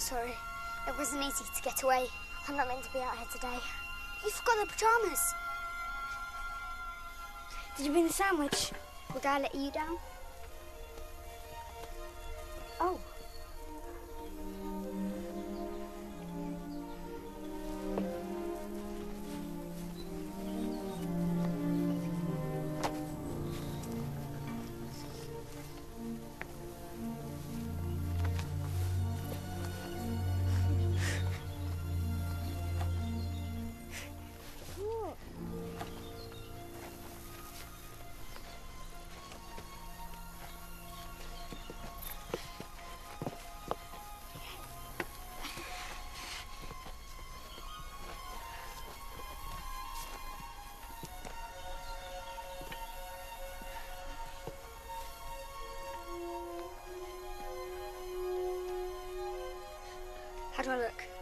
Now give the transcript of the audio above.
sorry. It wasn't easy to get away. I'm not meant to be out here today. You forgot the pajamas. Did you bring the sandwich? Will Dad let you down? How do I look?